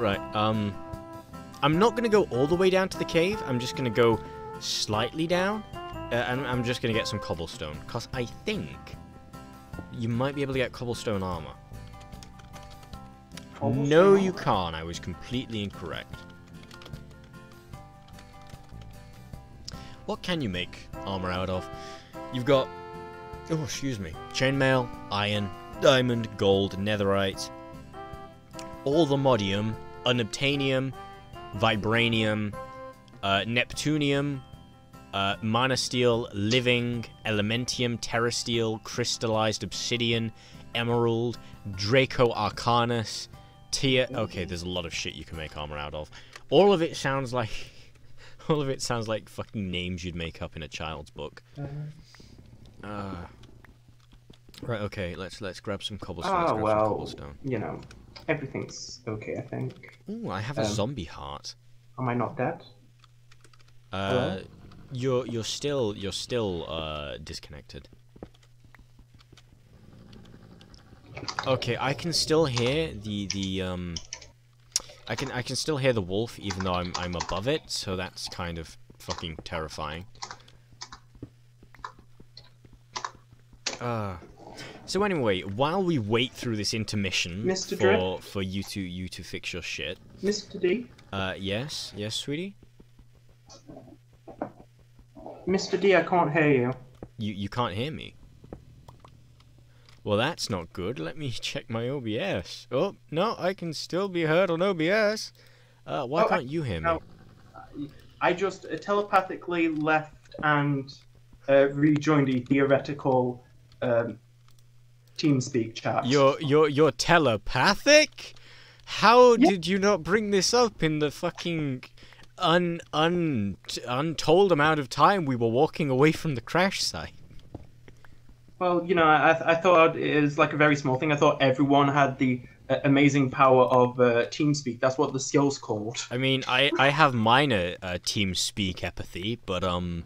Right. Um, I'm not gonna go all the way down to the cave. I'm just gonna go slightly down, uh, and I'm just gonna get some cobblestone. Cause I think you might be able to get cobblestone armor. No, you can't. I was completely incorrect. What can you make armor out of? You've got, oh, excuse me, chainmail, iron, diamond, gold, netherite, Allthemodium, unobtainium, vibranium, uh, neptunium, uh, manasteel, living, elementium, terrasteel, crystallized obsidian, emerald, draco arcanus, tier. Okay, there's a lot of shit you can make armor out of. All of it sounds like, all of it sounds like fucking names you'd make up in a child's book. Uh, right. Okay. Let's let's grab some cobblestone. some well, cobblestone. you know, everything's okay, I think. Ooh, I have a um, zombie heart. Am I not dead? Uh, hello? you're you're still you're still uh disconnected. Okay, I can still hear the the um. I can I can still hear the wolf even though I'm I'm above it, so that's kind of fucking terrifying. Uh. So anyway, while we wait through this intermission Mr. for Drip? for you to you to fix your shit, Mr. D? uh, yes, yes, sweetie. Mr. D, I can't hear you. You you can't hear me. Well, that's not good. Let me check my OBS. Oh no, I can still be heard on OBS. Uh, why Oh, can't you hear me? I just uh, telepathically left and uh, rejoined the theoretical um, TeamSpeak chat. You're you're you're telepathic. How Yeah. did you not bring this up in the fucking un un untold amount of time we were walking away from the crash site? Well, you know, I, I thought it was like a very small thing. I thought everyone had the uh, amazing power of uh, TeamSpeak. That's what the skill's called. I mean, I I have minor uh, team speak empathy, but um,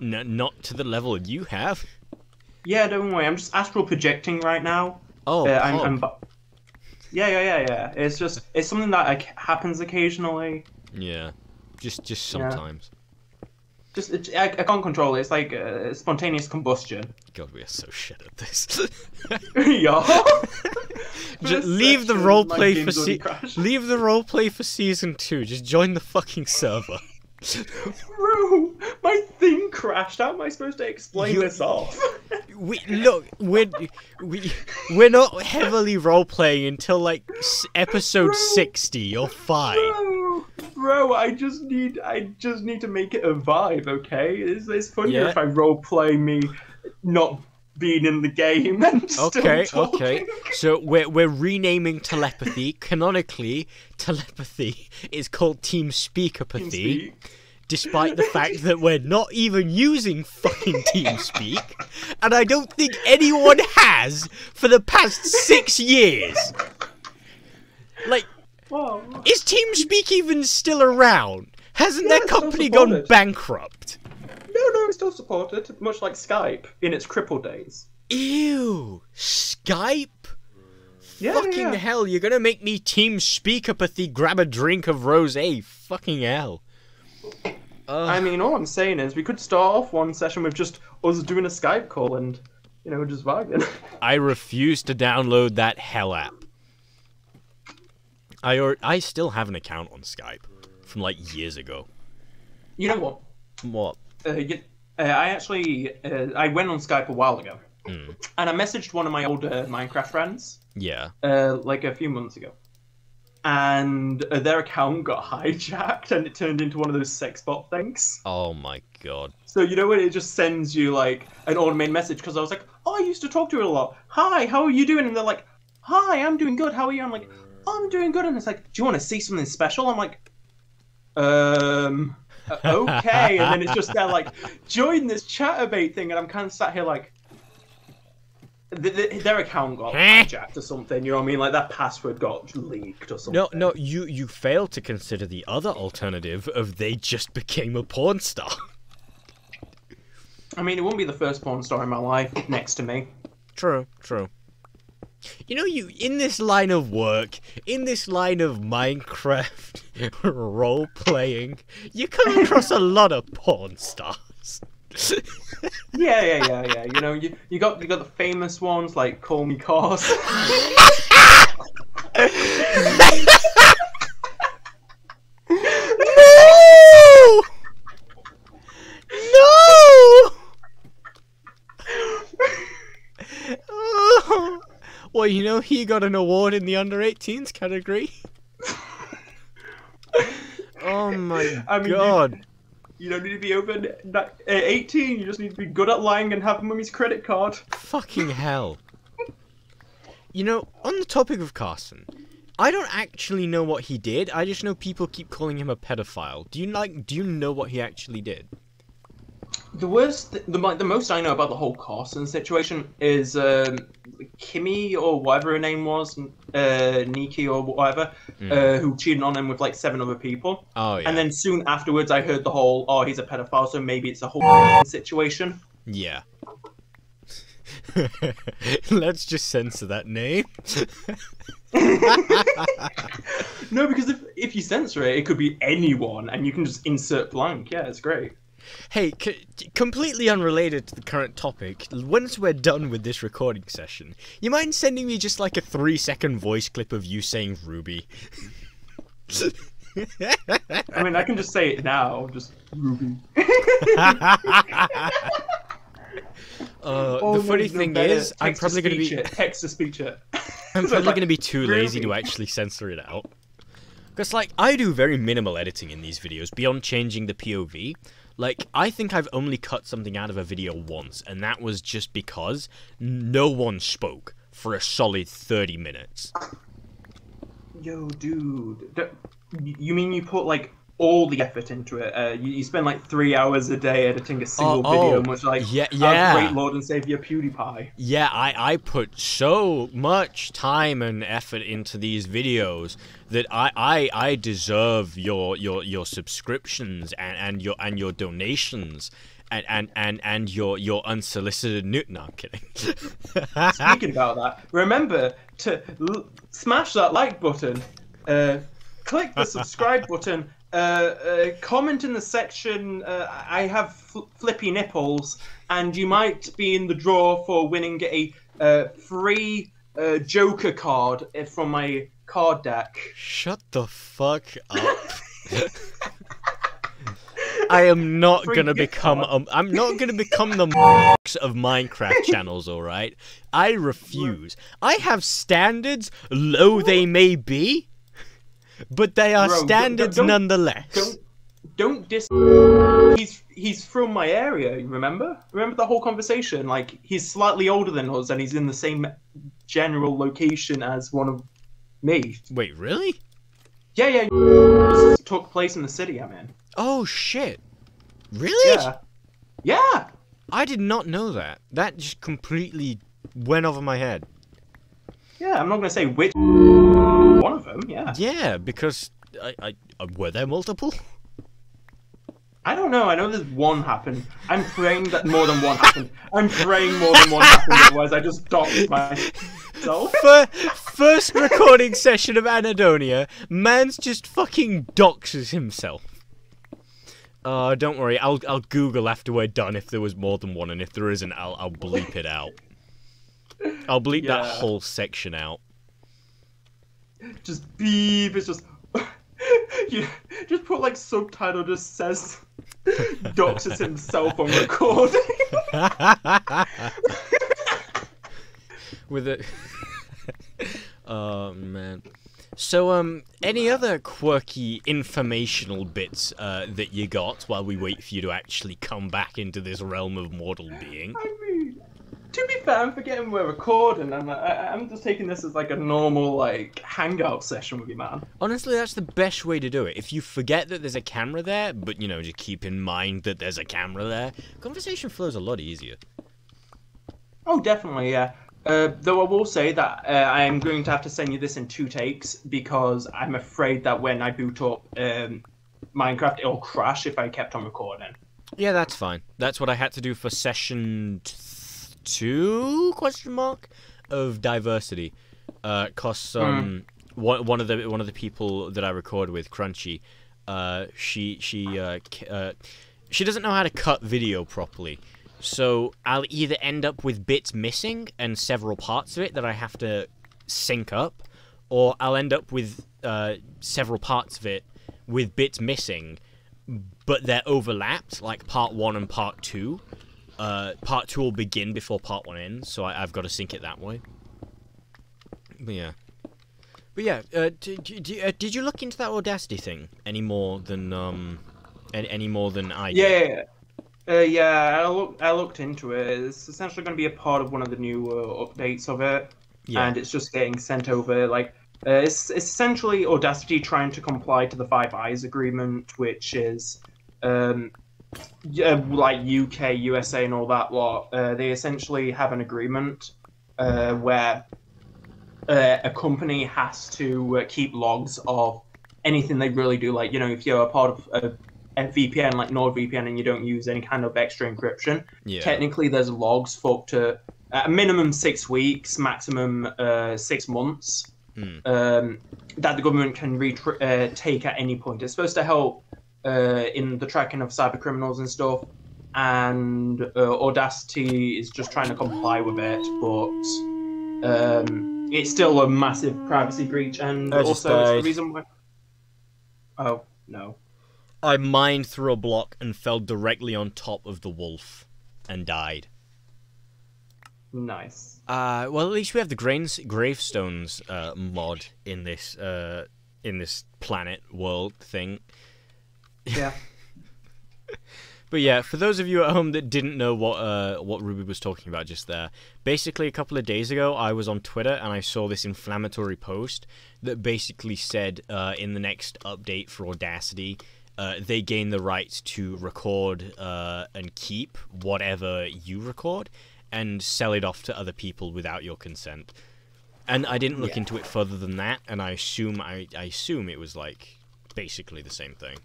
n- not to the level you have. Yeah, don't worry. I'm just astral projecting right now. Oh, Uh, I'm, I'm, yeah, yeah, yeah, yeah. It's just it's something that like happens occasionally. yeah, just just Yeah. sometimes. Just it, I, I can't control it. It's like uh, spontaneous combustion. God, we are so shit at this. yeah. Just leave the section, role play for se- leave the role play for season two. Just join the fucking server. Bro, my thing crashed. How am I supposed to explain You- this off? We look, we're we we're not heavily role playing until like s- episode Bro. sixty. You're fine. Bro, bro, I just need, I just need to make it a vibe, okay? It's, it's funnier Yeah. if I role play me not being in the game and still Okay, talking. okay. So we're we're renaming telepathy. Canonically, telepathy is called team speakapathy. TeamSpeak. Despite the fact that we're not even using fucking TeamSpeak, and I don't think anyone has for the past six years. Like, Whoa. is TeamSpeak even still around? Hasn't Yeah, their company gone bankrupt? No, no, it's still supported, much like Skype in its crippled days. Ew, Skype? Yeah, Fucking yeah. hell, you're gonna make me Team Speakapathy grab a drink of rose. Fucking hell. I mean, all I'm saying is we could start off one session with just us doing a Skype call and, you know, just vibing. I refuse to download that hell app. I or I still have an account on Skype from like years ago. you know what? What? Uh, you, uh, I actually uh, I went on Skype a while ago, Mm. and I messaged one of my older Minecraft friends Yeah. uh, like a few months ago, and their account got hijacked and it turned into one of those sex bot things. Oh my god. So you know when it just sends you like an automated message because I was like, oh, I used to talk to her a lot. Hi, how are you doing? And they're like, Hi, I'm doing good. How are you? I'm like, I'm doing good. And it's like, do you want to see something special? I'm like, um, uh, okay. and then it's just there like, join this Chaturbate thing, and I'm kind of sat here like. Th th their account got hijacked or something, you know what I mean? Like that password got leaked or something. No, no, you you fail to consider the other alternative of they just became a porn star. I mean, it won't be the first porn star in my life next to me. True, true. You know, you in this line of work, in this line of Minecraft role playing, you come across a lot of porn stars. Yeah, yeah, yeah, yeah. You know, you, you got you got the famous ones like Call Me Cars. no! No! Oh. Well, you know, he got an award in the under 18s category. oh my I mean, god. You don't need to be over uh, 18. You just need to be good at lying and have mummy's credit card. Fucking hell. You know, on the topic of Carson, I don't actually know what he did. I just know people keep calling him a pedophile. Do you like? Do you know what he actually did? The worst, th- the the most I know about the whole Carson situation is um, Kimmy or whatever her name was, uh, Nikki or whatever, uh, who cheated on him with like seven other people. Oh yeah. And then soon afterwards, I heard the whole, oh, he's a pedophile, so maybe it's a whole situation. yeah. Let's just censor that name. No, because if if you censor it, it could be anyone, and you can just insert blank. Yeah, it's great. Hey, c- completely unrelated to the current topic, once we're done with this recording session, you mind sending me just like a three second voice clip of you saying Ruby? I mean, I can just say it now, just Ruby. Uh, Oh, the funny thing is, I'm probably going to be text to speech it. I'm probably like, going to be too lazy to actually censor it out. Because, like, I do very minimal editing in these videos beyond changing the POV. Like, I think I've only cut something out of a video once, and that was just because no one spoke for a solid 30 minutes. Yo, dude, you mean you put like all the effort into it? Uh, you, you spend like three hours a day editing a single Oh, video, oh, much like yeah- our yeah. great Lord and Savior PewDiePie. Yeah, I, I put so much time and effort into these videos that I, I, I deserve your, your, your subscriptions and, and your and your donations and, and, and, and your your unsolicited nu- no I'm kidding. Speaking about that, remember to l- smash that like button, uh, click the subscribe button, uh, uh, comment in the section. Uh, I have fl- flippy nipples, and you might be in the draw for winning a uh, free uh, Joker card from my card deck. Shut the fuck up. I am not Free gonna become a, I'm not gonna become the of Minecraft channels, all right? I refuse. I have standards, low they may be, but they are Bro, don't- standards don't- nonetheless. Don't don't dis. He's he's from my area. You remember? Remember the whole conversation? Like he's slightly older than us, and he's in the same general location as one of me. Wait, really? Yeah, yeah. This took place in the city I'm in. Oh shit! Really? Yeah. Yeah. I did not know that. That just completely went over my head. Yeah. I'm not gonna say which one of them. Yeah. Yeah, because I, I uh, were there multiple? I don't know. I know there's one happened. I'm praying that more than one happened. I'm praying more than one happened. Otherwise, I just doxed myself. Fir- first recording session of Anhedonia, man's just fucking doxes himself. Uh, don't worry, I'll I'll Google after we're done if there was more than one, and if there isn't, I'll I'll bleep it out. I'll bleep that whole section out. just beep. It's just you just put like subtitle just says doxes himself on recording. With it. oh man. So um, any other quirky informational bits uh, that you got while we wait for you to actually come back into this realm of mortal being? I mean, to be fair, I'm forgetting we're recording. I'm I, I'm just taking this as like a normal like hangout session with you, man. Honestly, that's the best way to do it. If you forget that there's a camera there, but you know, just keep in mind that there's a camera there, conversation flows a lot easier. Oh, definitely, yeah. Uh, though I will say that uh, I am going to have to send you this in two takes because I'm afraid that when I boot up um, Minecraft, it'll crash if I kept on recording. Yeah, that's fine. That's what I had to do for session two? Question mark. of diversity. Uh, cause um, one one of the one of the people that I record with, Crunchy, uh, she she uh, uh, she doesn't know how to cut video properly. So I'll either end up with bits missing and several parts of it that I have to sync up, or I'll end up with uh, several parts of it with bits missing, but they're overlapped, like part one and part two. Uh, part two will begin before part one ends, so I, I've got to sync it that way. But yeah. But yeah, uh, uh, did you look into that Audacity thing any more than um, any, any more than I did? Yeah. Uh, yeah, I, look, I looked into it. It's essentially going to be a part of one of the new uh, updates of it, Yeah. and it's just getting sent over. Like, uh, it's, it's essentially Audacity trying to comply to the Five Eyes Agreement, which is, um, yeah, like UK, USA, and all that lot. Uh, they essentially have an agreement uh, where uh, a company has to uh, keep logs of anything they really do. Like, you know, if you're a part of a, a VPN like NordVPN and you don't use any kind of extra encryption, yeah. technically there's logs for up to a minimum six weeks, maximum uh, six months. Hmm. Um, that the government can uh, take at any point. It's supposed to help uh, in the tracking of cyber criminals and stuff. And uh, Audacity is just trying to comply with it, but um, it's still a massive privacy breach. And I also, it's the reason why. Oh no! I mined through a block and fell directly on top of the wolf and died. Nice. Uh, well, at least we have the grains, gravestones uh, mod in this uh, in this planet world thing. Yeah. But yeah, for those of you at home that didn't know what uh, what Ruby was talking about just there, basically a couple of days ago I was on Twitter and I saw this inflammatory post that basically said uh, in the next update for Audacity, uh, they gain the right to record uh, and keep whatever you record and sell it off to other people without your consent. And I didn't look Yeah. into it further than that, and I assume I, I assume it was like basically the same thing.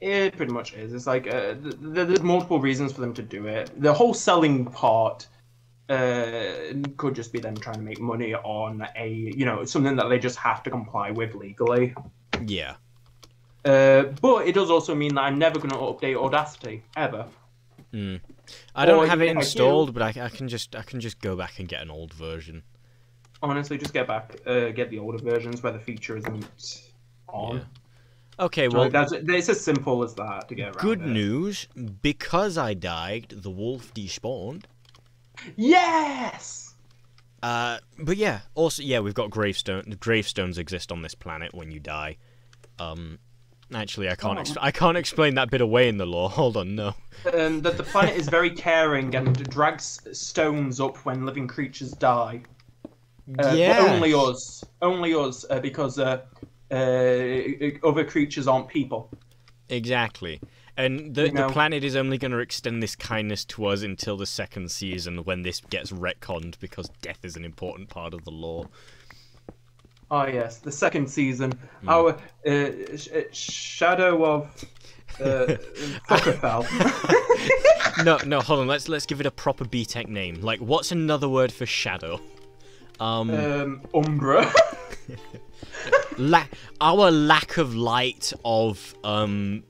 It pretty much is. It's like uh, th- th- there's multiple reasons for them to do it. The whole selling part uh, could just be them trying to make money on a you know something that they just have to comply with legally. Yeah. Uh, but it does also mean that I'm never going to update Audacity ever. Mm. I don't Or have it even if I installed, but I, I can just I can just go back and get an old version. Honestly, just get back, uh, get the older versions where the feature isn't on. Yeah. Okay, So well, that's it's as simple as that to get around good it. news. Because I died, the wolf despawned. Yes. Uh, but yeah, also yeah, we've got gravestone. Gravestones exist on this planet when you die. Um, actually, I can't. Ex- Oh. I can't explain that bit away in the lore. Hold on, no. um, that the planet is very caring and drags stones up when living creatures die. Uh, yeah. Only us. Only us, uh, because uh, uh, other creatures aren't people. Exactly. And the, You know- the planet is only going to extend this kindness to us until the second season when this gets retconned because death is an important part of the lore. Oh yes, the second season. Hmm. Our uh, sh- uh, shadow of uh, no, no, hold on. Let's let's give it a proper BTEC name. Like, what's another word for shadow? Um, um, Umbra. la- our lack of light of um,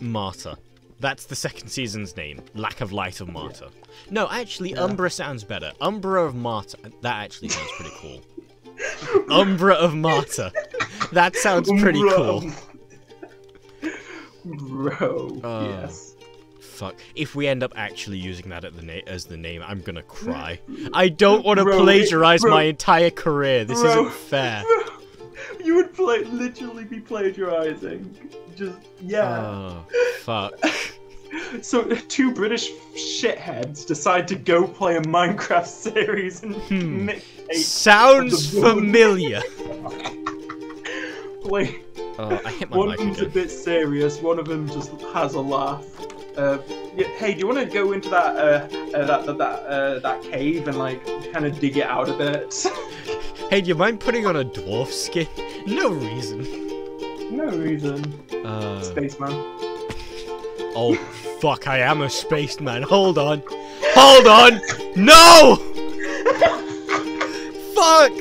Martyr. That's the second season's name. Lack of light of Martyr. No, actually, Yeah. Umbra sounds better. Umbra of Martyr. That actually sounds pretty cool. Umbra of Martyr. That sounds pretty Umbra cool. Bro. Uh, yes. Fuck. If we end up actually using that at the as the name, I'm gonna cry. I don't want to plagiarize bro. my entire career. This Bro. isn't fair. You would play literally be plagiarizing. Just yeah. Oh, fuck. So two British shitheads decide to go play a Minecraft series and Hmm. Sounds familiar. play. Oh, I hit my One of them's a bit serious. One of them just has a laugh. Uh, hey, do you want to go into that uh, uh, that that that, uh, that cave and like kind of dig it out a bit? Hey, do you mind putting on a dwarf skin? No reason. no reason. Uh, Spaceman. oh, fuck, I am a spaceman. Hold on. Hold on! No! Fuck!